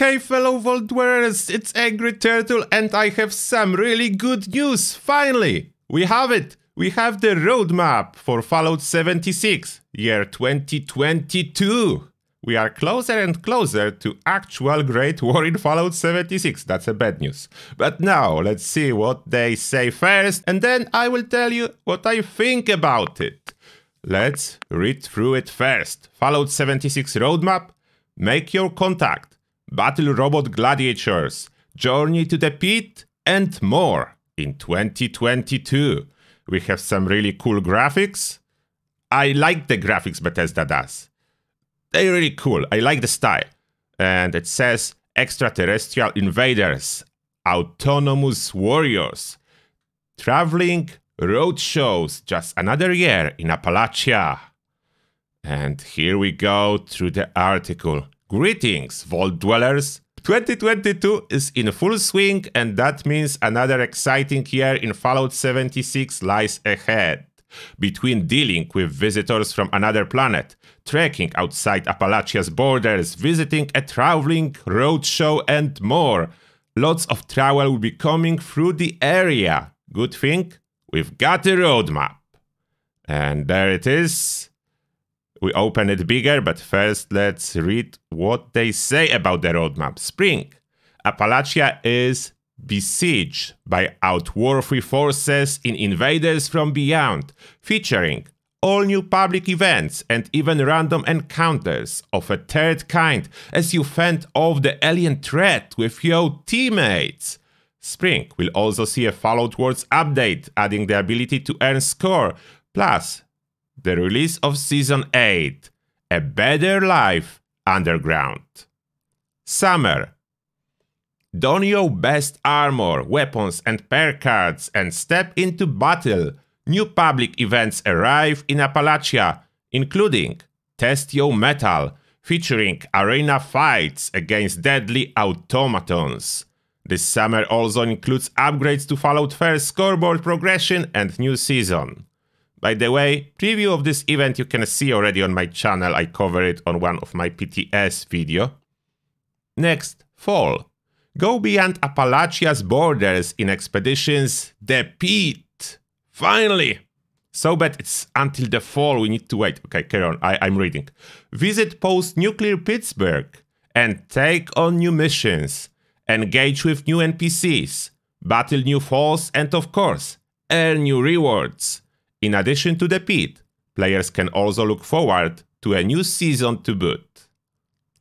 Hey fellow Vault dwellers, it's Angry Turtle and I have some really good news, finally! We have it! We have the roadmap for Fallout 76, year 2022! We are closer and closer to actual Great War in Fallout 76, that's a bad news. But now, let's see what they say first, and then I will tell you what I think about it. Let's read through it first. Fallout 76 roadmap, make your contact Battle Robot Gladiators, Journey to the Pit, and more in 2022. We have some really cool graphics. I like the graphics Bethesda does. They're really cool. I like the style. And it says extraterrestrial invaders, autonomous warriors, traveling road shows, just another year in Appalachia. And here we go through the article. Greetings, Vault Dwellers! 2022 is in full swing, and that means another exciting year in Fallout 76 lies ahead. Between dealing with visitors from another planet, trekking outside Appalachia's borders, visiting a traveling roadshow, and more, lots of travel will be coming through the area. Good thing, we've got a roadmap. And there it is we open it bigger, but first let's read what they say about the roadmap. Spring. Appalachia is besieged by outworthy forces in Invaders from Beyond, featuring all new public events and even random encounters of a third kind as you fend off the alien threat with your teammates. Spring will also see a Fallout Worlds update, adding the ability to earn score, plus the release of Season 8 A Better Life Underground. Summer. Don your best armor, weapons, and pair cards and step into battle. New public events arrive in Appalachia, including Test Your Metal, featuring arena fights against deadly automatons. This summer also includes upgrades to Fallout 1st scoreboard progression and new season. By the way, preview of this event you can see already on my channel, I cover it on one of my PTS video. Next, fall. Go beyond Appalachia's borders in expeditions The Pit. Finally! So bad it's until the fall we need to wait. Okay, carry on, I, I'm reading. Visit post-nuclear Pittsburgh and take on new missions. Engage with new NPCs. Battle new foes and of course, earn new rewards. In addition to the pit, players can also look forward to a new season to boot.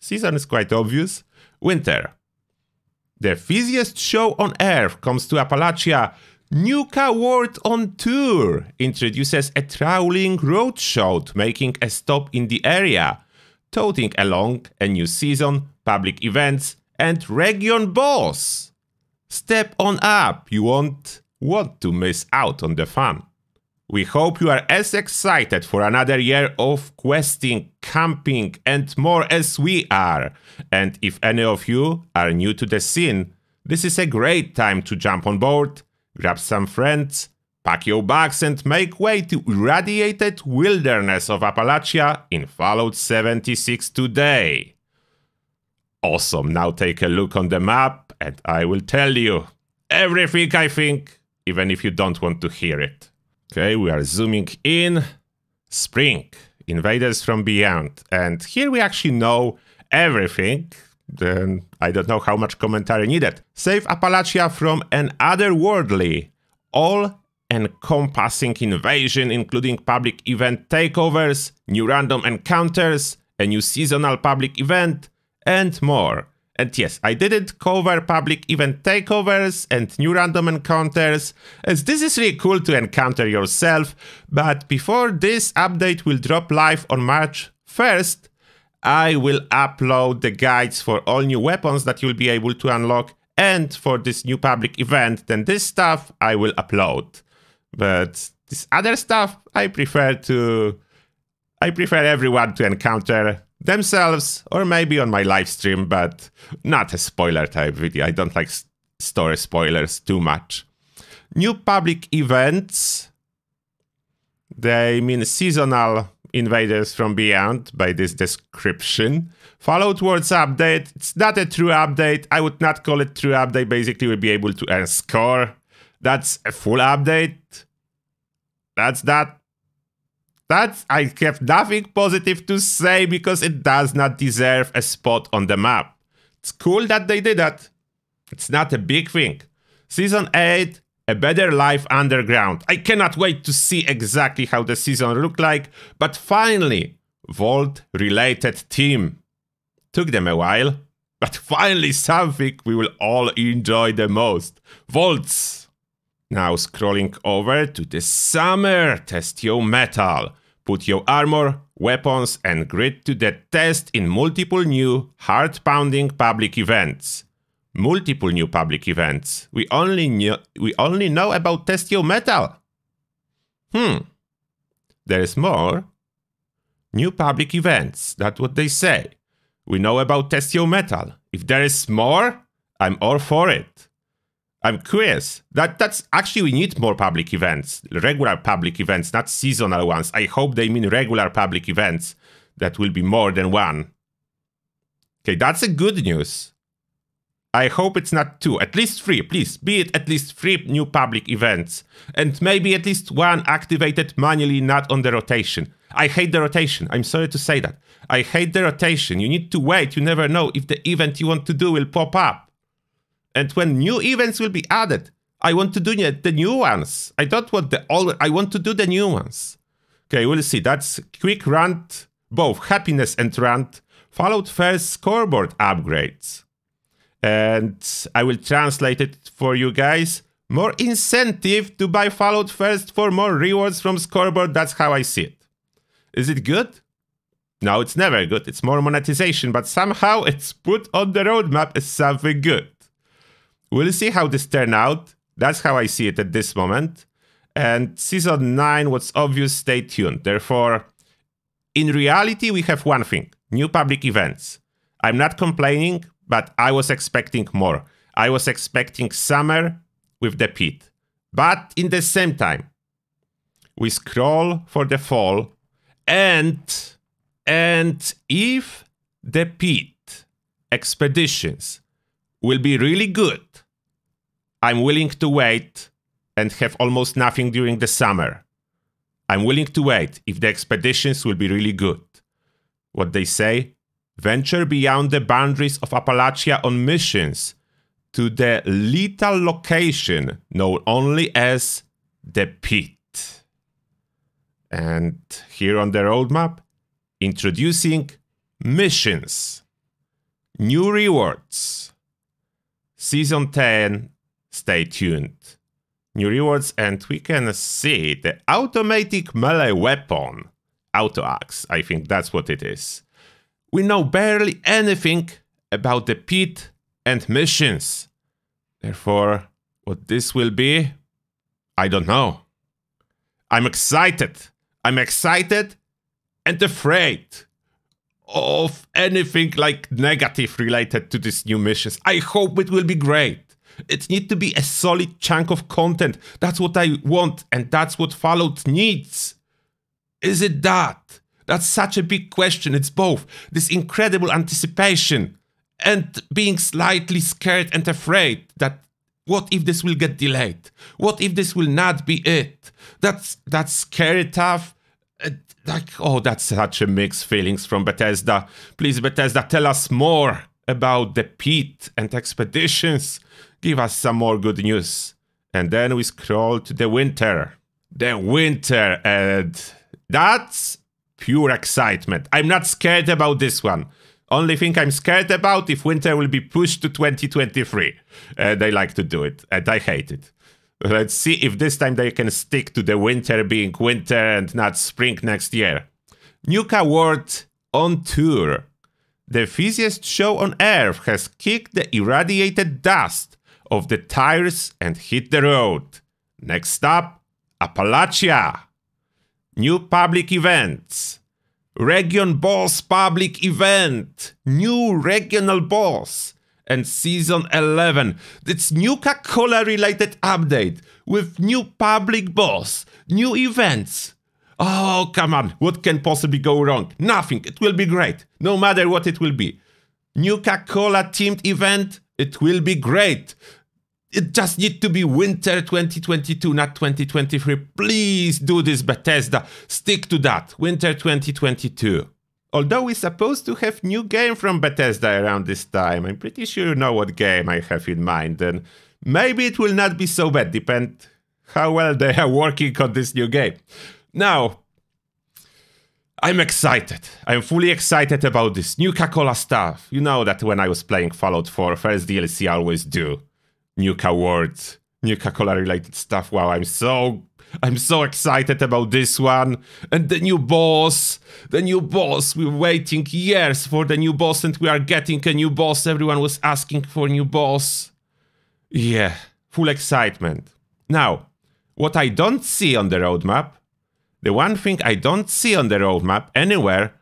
Season is quite obvious. Winter. The busiest show on Earth comes to Appalachia. Nuka World on Tour introduces a traveling roadshow making a stop in the area, toting along a new season, public events, and region boss. Step on up, you won't want to miss out on the fun. We hope you are as excited for another year of questing, camping, and more as we are. And if any of you are new to the scene, this is a great time to jump on board, grab some friends, pack your bags, and make way to irradiated wilderness of Appalachia in Fallout 76 today. Awesome, now take a look on the map, and I will tell you everything I think, even if you don't want to hear it. Okay, we are zooming in. Spring, invaders from beyond. And here we actually know everything. Then I don't know how much commentary needed. Save Appalachia from an otherworldly, all encompassing invasion, including public event takeovers, new random encounters, a new seasonal public event, and more. And yes, I didn't cover public event takeovers and new random encounters, as this is really cool to encounter yourself, but before this update will drop live on March 1st, I will upload the guides for all new weapons that you'll be able to unlock, and for this new public event, then this stuff I will upload. But this other stuff, I prefer to... I prefer everyone to encounter themselves or maybe on my live stream, but not a spoiler type video. I don't like story spoilers too much. New public events. They mean seasonal Invaders from Beyond by this description. Fallout Worlds update. It's not a true update. I would not call it true update. Basically, we'll be able to earn score. That's a full update. That's that. That's I have nothing positive to say because it does not deserve a spot on the map. It's cool that they did that. It's not a big thing. Season 8, A Better Life Underground. I cannot wait to see exactly how the season look like, but finally, Vault related team. Took them a while, but finally something we will all enjoy the most. Vaults. Now scrolling over to the summer, Test Your Metal. Put your armor, weapons and grit to the test in multiple new, heart-pounding public events. Multiple new public events. We only knew, we only know about test your metal. Hmm. There's more. New public events. That's what they say. We know about test your metal. If there is more, I'm all for it. I'm curious. That that's actually we need more public events, regular public events, not seasonal ones. I hope they mean regular public events. That will be more than one. Okay, that's a good news. I hope it's not two, at least three, please. Be it at least three new public events. And maybe at least one activated manually, not on the rotation. I hate the rotation. I'm sorry to say that. I hate the rotation. You need to wait. You never know if the event you want to do will pop up. And when new events will be added, I want to do the new ones. I don't want the old. I want to do the new ones. Okay, we'll see. That's quick rant, both happiness and rant. Fallout first scoreboard upgrades. And I will translate it for you guys. More incentive to buy Fallout first for more rewards from scoreboard. That's how I see it. Is it good? No, it's never good. It's more monetization, but somehow it's put on the roadmap as something good. We'll see how this turn out. That's how I see it at this moment. And season 9 was obvious, stay tuned. Therefore, in reality, we have one thing new public events. I'm not complaining, but I was expecting more. I was expecting summer with the pit. But in the same time, we scroll for the fall, and and if the pit expeditions will be really good, I'm willing to wait and have almost nothing during the summer. I'm willing to wait if the expeditions will be really good. What they say? Venture beyond the boundaries of Appalachia on missions to the lethal location known only as the pit. And here on the roadmap, introducing missions, new rewards. Season 10 Stay tuned. New rewards and we can see the automatic melee weapon. Auto axe, I think that's what it is. We know barely anything about the pit and missions. Therefore, what this will be, I don't know. I'm excited. I'm excited and afraid of anything like negative related to these new missions. I hope it will be great. It needs to be a solid chunk of content. That's what I want, and that's what Fallout needs. Is it that? That's such a big question. It's both this incredible anticipation and being slightly scared and afraid that what if this will get delayed? What if this will not be it? That's that's scary tough. Uh, like oh, that's such a mixed feelings from Bethesda. Please, Bethesda, tell us more about the pit and expeditions give us some more good news. And then we scroll to the winter. The winter, and that's pure excitement. I'm not scared about this one. Only thing I'm scared about if winter will be pushed to 2023. Uh, they like to do it, and I hate it. Let's see if this time they can stick to the winter being winter and not spring next year. Nuka World on tour. The busiest show on Earth has kicked the irradiated dust of the tires and hit the road. Next stop, Appalachia. New public events. Region Boss public event. New regional boss. And season 11. It's new Coca-Cola related update with new public boss, new events. Oh, come on, what can possibly go wrong? Nothing, it will be great, no matter what it will be. Nuka Cola themed event, it will be great. It just need to be winter 2022, not 2023. Please do this, Bethesda. Stick to that. Winter 2022. Although we're supposed to have new game from Bethesda around this time, I'm pretty sure you know what game I have in mind, and maybe it will not be so bad, depend how well they are working on this new game. Now, I'm excited. I'm fully excited about this Nuka Cola stuff. You know that when I was playing Fallout 4, first DLC I always do. Nuka Worlds, Nuka Cola related stuff. Wow, I'm so I'm so excited about this one. And the new boss. The new boss. We're waiting years for the new boss and we are getting a new boss. Everyone was asking for a new boss. Yeah, full excitement. Now, what I don't see on the roadmap, the one thing I don't see on the roadmap anywhere,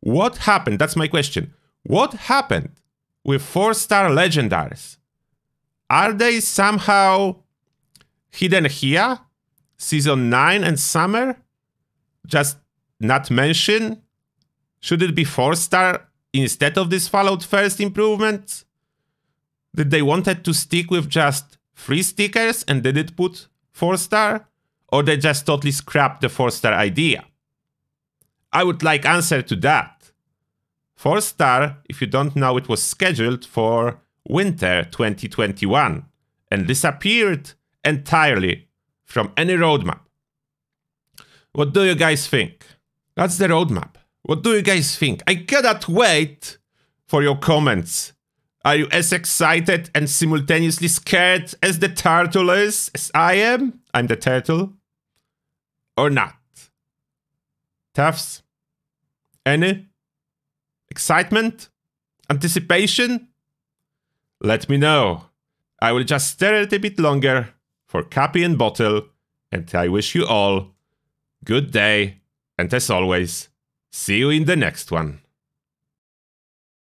what happened? That's my question. What happened with four star legendaries? Are they somehow hidden here? Season 9 and Summer? Just not mention? Should it be 4 star instead of this Fallout first improvement? Did they wanted to stick with just 3 stickers and did it put 4 star? Or they just totally scrapped the 4 star idea? I would like answer to that. 4 star, if you don't know, it was scheduled for winter 2021 and disappeared entirely from any roadmap. What do you guys think? That's the roadmap. What do you guys think? I cannot wait for your comments. Are you as excited and simultaneously scared as the turtle is, as I am? I'm the turtle. Or not? Tufts? Any? Excitement? Anticipation? Let me know. I will just stare at it a bit longer for Cappy and Bottle, and I wish you all good day, and as always, see you in the next one.